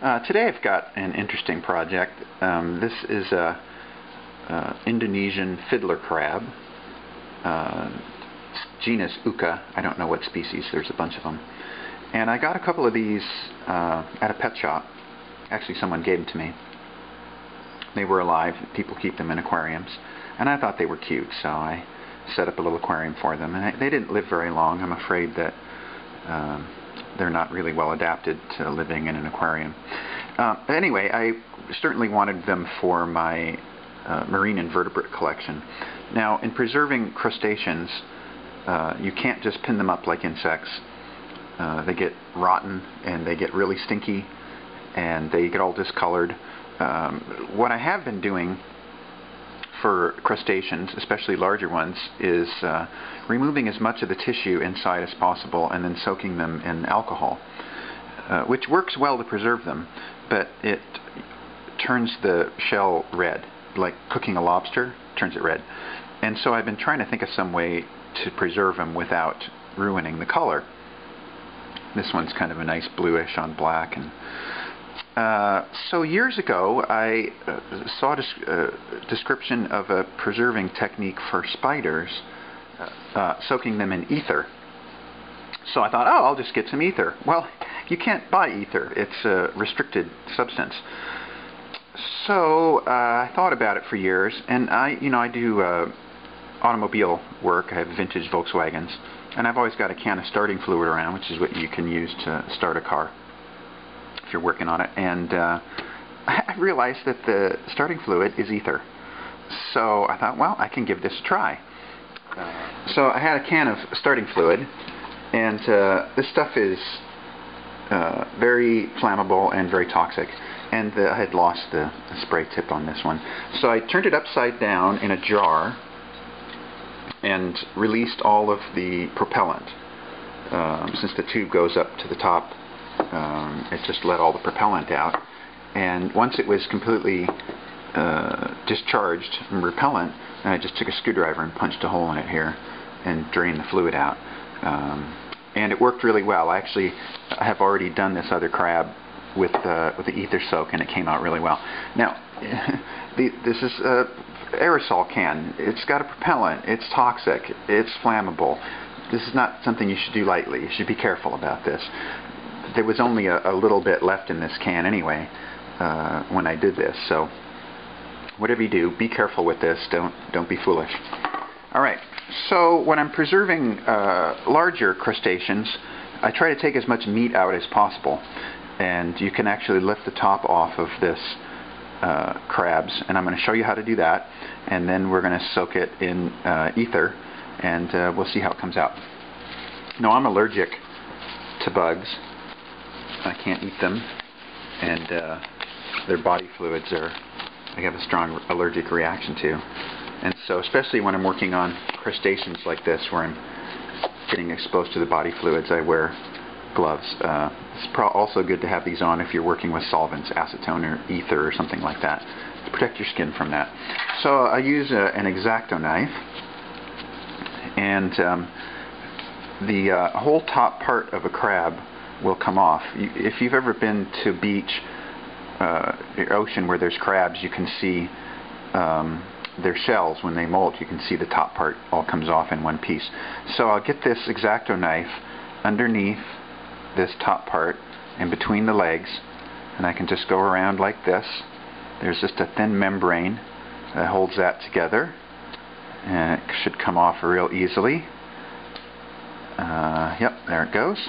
Uh, today I've got an interesting project. Um, this is a, a, Indonesian fiddler crab, uh, genus Uca. I don't know what species. There's a bunch of them. And I got a couple of these uh, at a pet shop. Actually, someone gave them to me. They were alive. People keep them in aquariums. And I thought they were cute, so I set up a little aquarium for them. And I, they didn't live very long. I'm afraid that um, they're not really well adapted to living in an aquarium. Uh, anyway, I certainly wanted them for my uh, marine invertebrate collection. Now, in preserving crustaceans, uh, you can't just pin them up like insects. Uh, they get rotten and they get really stinky and they get all discolored. Um, what I have been doing for crustaceans, especially larger ones, is uh, removing as much of the tissue inside as possible and then soaking them in alcohol, uh, which works well to preserve them, but it turns the shell red, like cooking a lobster turns it red. And so I've been trying to think of some way to preserve them without ruining the color. This one's kind of a nice bluish on black and uh, so years ago, I uh, saw a uh, description of a preserving technique for spiders, uh, uh, soaking them in ether. So I thought, oh, I'll just get some ether. Well, you can't buy ether; it's a restricted substance. So I thought about it for years, and I, you know, I do automobile work. I have vintage Volkswagens, and I've always got a can of starting fluid around, which is what you can use to start a car if you're working on it. And uh, I realized that the starting fluid is ether. So I thought, well, I can give this a try. So I had a can of starting fluid, and uh, this stuff is uh, very flammable and very toxic. And the, I had lost the, the spray tip on this one. So I turned it upside down in a jar and released all of the propellant. Um, since the tube goes up to the top um, it just let all the propellant out. And once it was completely uh, discharged from repellent, I just took a screwdriver and punched a hole in it here and drained the fluid out. Um, and it worked really well. I actually have already done this other crab with with the ether soak, and it came out really well. Now, the, this is a aerosol can. It's got a propellant. It's toxic. It's flammable. This is not something you should do lightly. You should be careful about this there was only a, a, little bit left in this can anyway uh, when I did this. So whatever you do, be careful with this. Don't don't be foolish. All right. So when I'm preserving uh, larger crustaceans, I try to take as much meat out as possible, and you can actually lift the top off of this uh, crabs, and I'm going to show you how to do that, and then we're going to soak it in uh, ether, and uh, we'll see how it comes out. Now I'm allergic to bugs, I can't eat them, and uh, their body fluids are I have a strong allergic reaction to. And so, especially when I'm working on crustaceans like this, where I'm getting exposed to the body fluids, I wear gloves. Uh, it's also good to have these on if you're working with solvents, acetone or ether or something like that, to protect your skin from that. So I use a, an X-Acto knife, and um, the uh, whole top part of a crab will come off. if you've ever been to beach, uh, ocean where there's crabs, you can see um, their shells when they molt. You can see the top part all comes off in one piece. So I'll get this X-Acto knife underneath this top part and between the legs, and I can just go around like this. There's just a thin membrane that holds that together, and it should come off real easily. Uh, yep, there it goes.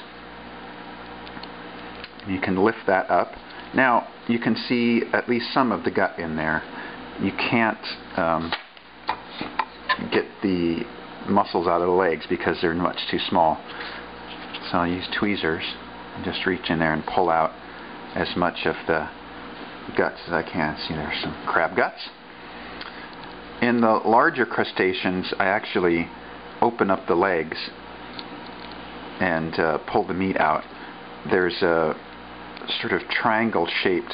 You can lift that up. Now, you can see at least some of the gut in there. You can't um, get the muscles out of the legs because they're much too small. So I'll use tweezers and just reach in there and pull out as much of the guts as I can. See, there's some crab guts. In the larger crustaceans, I actually open up the legs and uh, pull the meat out. There's a sort of triangle shaped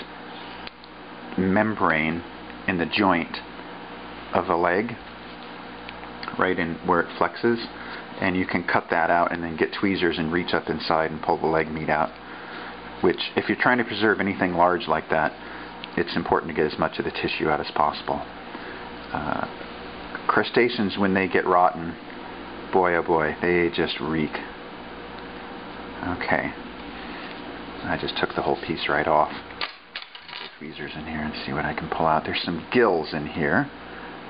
membrane in the joint of the leg right in where it flexes and you can cut that out and then get tweezers and reach up inside and pull the leg meat out which if you're trying to preserve anything large like that, it's important to get as much of the tissue out as possible. Uh, crustaceans, when they get rotten, boy oh boy, they just reek. Okay. I just took the whole piece right off. Tweezers in here and see what I can pull out. There's some gills in here.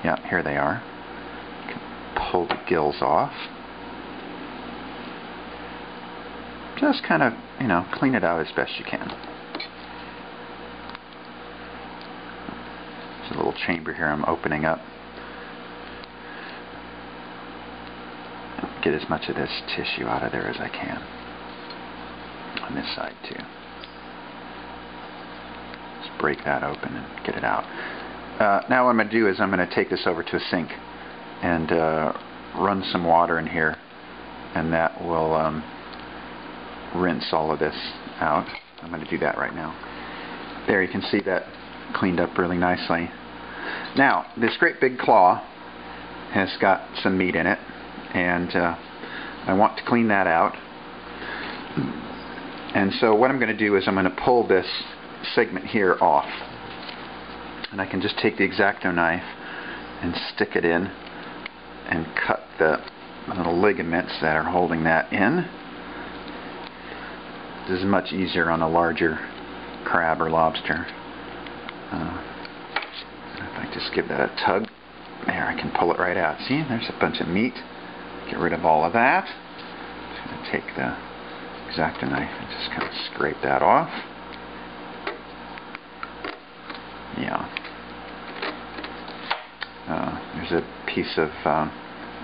Yep, here they are. Pull the gills off. Just kind of, you know, clean it out as best you can. There's a little chamber here I'm opening up. Get as much of this tissue out of there as I can. This side too. Just break that open and get it out. Uh, now what I'm going to do is I'm going to take this over to a sink and uh, run some water in here and that will um, rinse all of this out. I'm going to do that right now. There you can see that cleaned up really nicely. Now this great big claw has got some meat in it and uh, I want to clean that out. And so what I'm going to do is I'm going to pull this segment here off. And I can just take the X-Acto knife and stick it in and cut the little ligaments that are holding that in. This is much easier on a larger crab or lobster. Uh, if I just give that a tug, there I can pull it right out. See, there's a bunch of meat. Get rid of all of that. Just going to take the X-Acto knife and just kind of scrape that off. Yeah. Uh, there's a piece of um,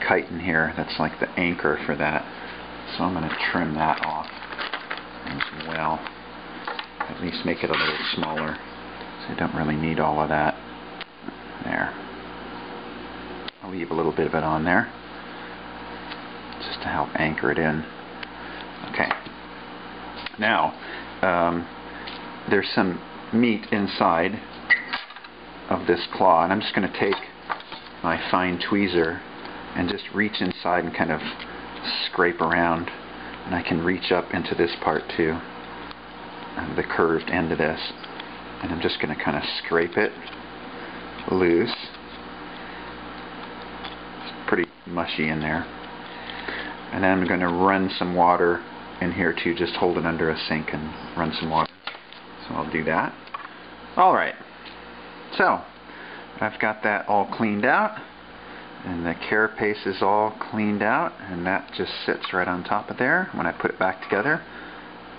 chitin here that's like the anchor for that. So I'm going to trim that off as well. At least make it a little smaller. So I don't really need all of that. There. I'll leave a little bit of it on there. Just to help anchor it in. Okay. Now, um, there's some meat inside of this claw and I'm just going to take my fine tweezer and just reach inside and kind of scrape around. And I can reach up into this part too the curved end of this. And I'm just going to kind of scrape it loose. It's pretty mushy in there. And then I'm going to run some water in here too just hold it under a sink and run some water. So I'll do that. Alright so I've got that all cleaned out and the carapace is all cleaned out and that just sits right on top of there. When I put it back together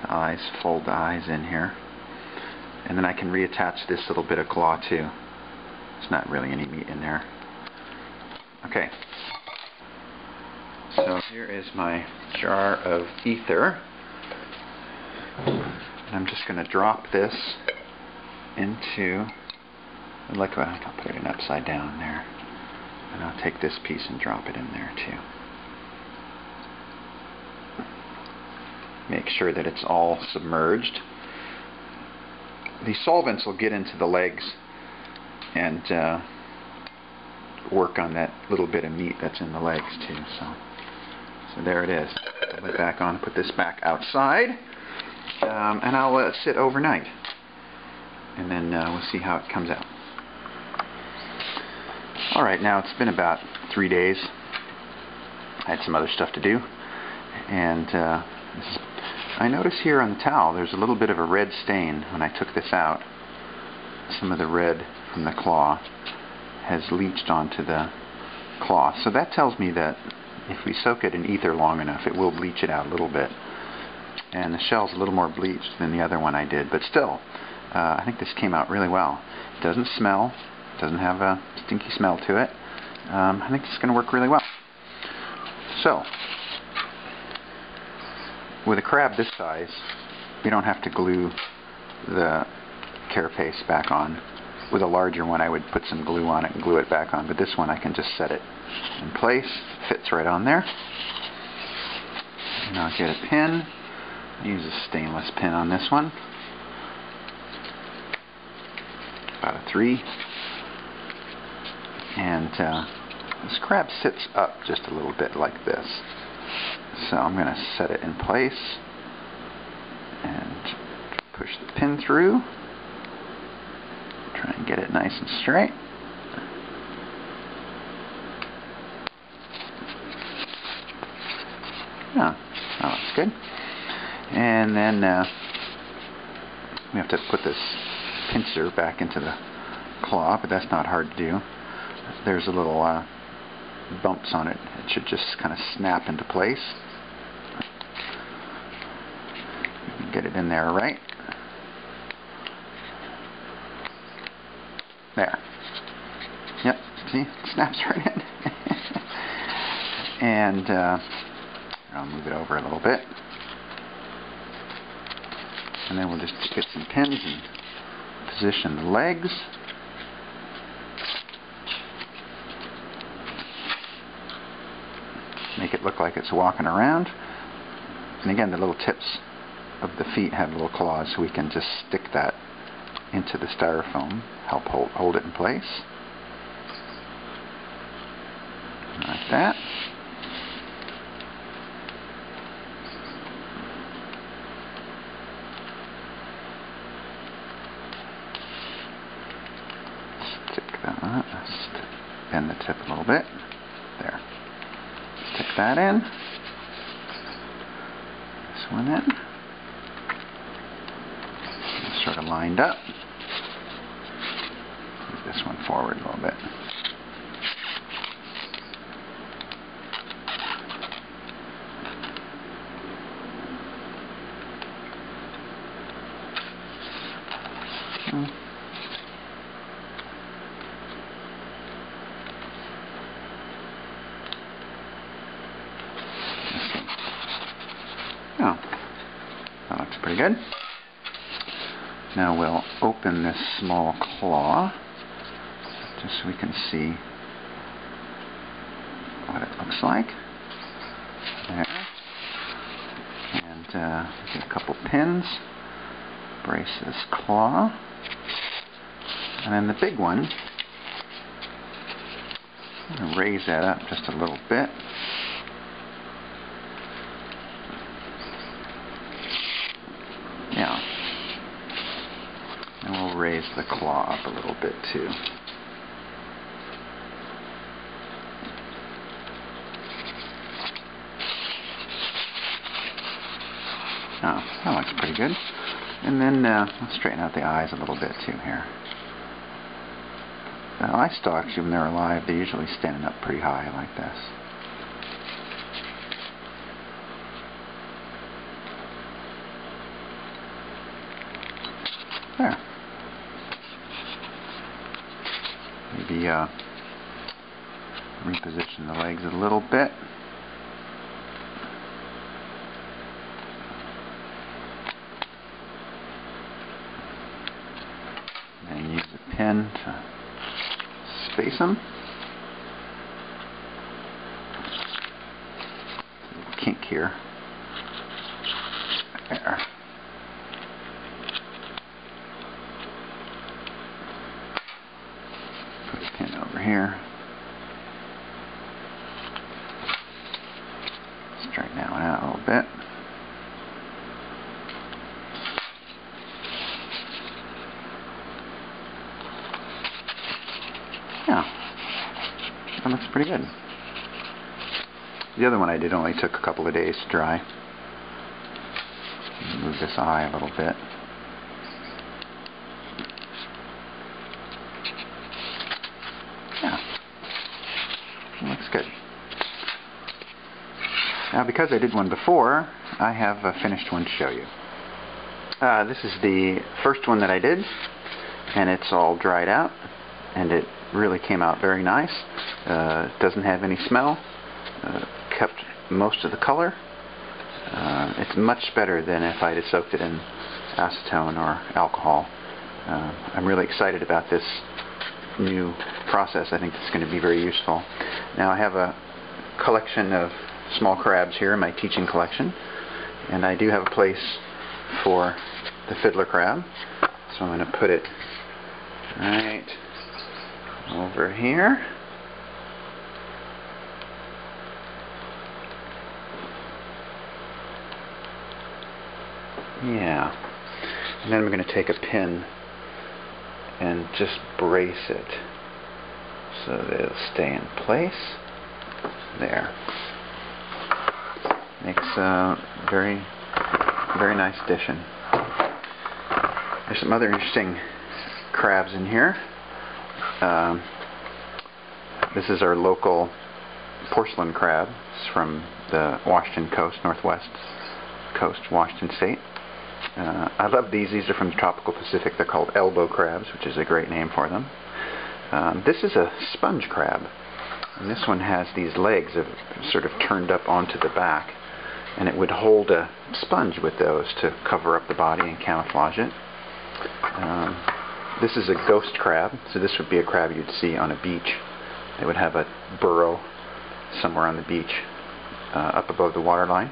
the eyes fold the eyes in here. And then I can reattach this little bit of claw too. There's not really any meat in there. Okay so here is my jar of ether and I'm just going to drop this into like I'll put it upside down there and I'll take this piece and drop it in there too. Make sure that it's all submerged. The solvents will get into the legs and uh, work on that little bit of meat that's in the legs too. So, so there it is. Put it back on. Put this back outside, um, and I'll uh, sit overnight, and then uh, we'll see how it comes out. Alright, now it's been about three days. I had some other stuff to do. And uh, I notice here on the towel there's a little bit of a red stain when I took this out. Some of the red from the claw has leached onto the claw. So that tells me that if we soak it in ether long enough, it will bleach it out a little bit. And the shell's a little more bleached than the other one I did. But still, uh, I think this came out really well. It doesn't smell doesn't have a stinky smell to it. Um, I think it's going to work really well. So, with a crab this size, you don't have to glue the carapace back on. With a larger one, I would put some glue on it and glue it back on, but this one I can just set it in place. Fits right on there. And I'll get a pin. Use a stainless pin on this one. About a 3 and uh, this crab sits up just a little bit like this so I'm going to set it in place and push the pin through. Try and get it nice and straight. Yeah, that looks good. And then uh, we have to put this pincer back into the claw, but that's not hard to do. There's a little uh, bumps on it. It should just kind of snap into place. Get it in there right. There. Yep, see? It snaps right in. and uh, I'll move it over a little bit. And then we'll just get some pins and position the legs. Make it look like it's walking around. And again, the little tips of the feet have little claws, so we can just stick that into the styrofoam, help hold, hold it in place. Like that. Stick that, bend the tip a little bit. There. Stick that in. This one in. Sort of lined up. Move this one forward a little bit. Hmm. Oh, that looks pretty good. Now we'll open this small claw just so we can see what it looks like. There. And uh, get a couple pins. Brace this claw. And then the big one, I'm going to raise that up just a little bit. Now, And we'll raise the claw up a little bit too. Oh, that looks pretty good. And then uh, let's straighten out the eyes a little bit too here. The eye stalks, when they're alive, they're usually standing up pretty high like this. There. Maybe uh, reposition the legs a little bit. And use a pin to space them. Kink here. There. Put a pin over here. Straighten that one out a little bit. Yeah. That looks pretty good. The other one I did only took a couple of days to dry. Move this eye a little bit. Yeah. Looks good. Now because I did one before, I have a finished one to show you. Uh, this is the first one that I did, and it's all dried out, and it really came out very nice. Uh, doesn't have any smell. Uh, kept most of the color. Uh, it's much better than if I had soaked it in acetone or alcohol. Uh, I'm really excited about this new process. I think it's going to be very useful. Now I have a collection of small crabs here in my teaching collection, and I do have a place for the fiddler crab. So I'm going to put it right over here. Yeah. And then I'm going to take a pin and just brace it so that it'll stay in place. There. Makes a very, very nice addition. There's some other interesting crabs in here. Um, this is our local porcelain crab. It's from the Washington coast, northwest coast, Washington state. Uh, I love these. These are from the tropical Pacific. They're called elbow crabs, which is a great name for them. Um, this is a sponge crab. And this one has these legs are sort of turned up onto the back. And it would hold a sponge with those to cover up the body and camouflage it. Um, this is a ghost crab. So this would be a crab you'd see on a beach. They would have a burrow somewhere on the beach uh, up above the waterline.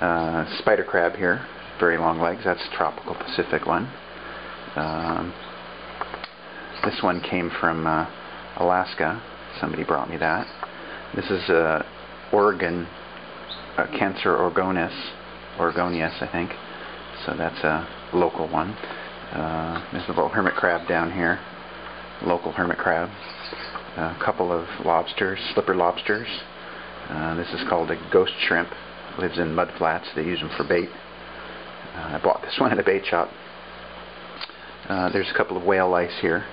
Uh, spider crab here, very long legs. That's tropical Pacific one. Um, this one came from uh, Alaska. Somebody brought me that. This is uh, Oregon uh, Cancer orgonis, Oregonius, I think. So that's a local one. Uh, there's a little hermit crab down here, local hermit crab. A couple of lobsters, slipper lobsters. Uh, this is called a ghost shrimp. Lives in mud flats. They use them for bait. Uh, I bought this one at a bait shop. Uh, there's a couple of whale lice here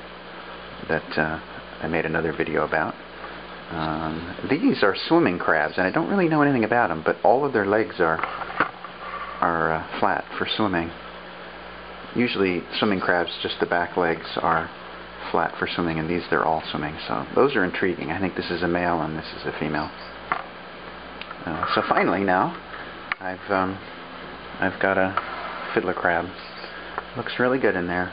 that uh, I made another video about. Um, these are swimming crabs, and I don't really know anything about them, but all of their legs are are uh, flat for swimming. Usually, swimming crabs, just the back legs are flat for swimming, and these they're all swimming. So those are intriguing. I think this is a male and this is a female. Uh, so finally, now I've um, I've got a fiddler crab. Looks really good in there.